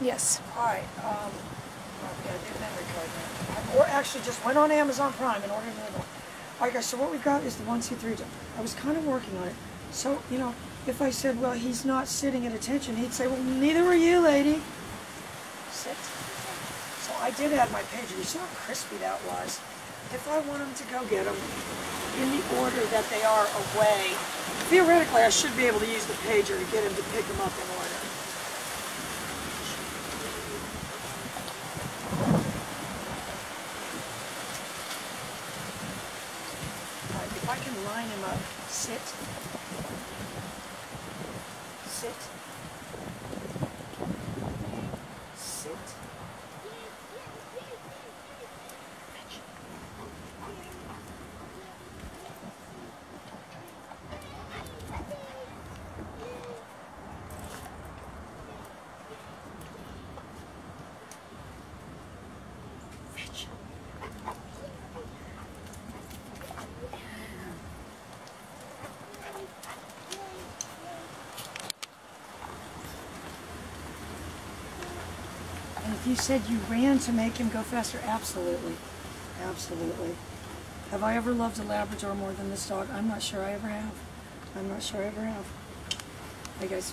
Yes. Hi, um, okay, I. Or actually just went on Amazon Prime and ordered another one. Alright guys, so what we've got is the one C three. I was kind of working on it. So, you know, if I said, well, he's not sitting at attention, he'd say, well, neither were you, lady. Sit. So I did add my pager. You see how crispy that was? If I want him to go get them in the order that they are away, theoretically I should be able to use the pager to get him to pick them up in order. Alright, if I can line him up, sit, sit. Fetch. And if you said you ran to make him go faster, absolutely. Absolutely. Have I ever loved a Labrador more than this dog? I'm not sure I ever have. I'm not sure I ever have. Hey guys,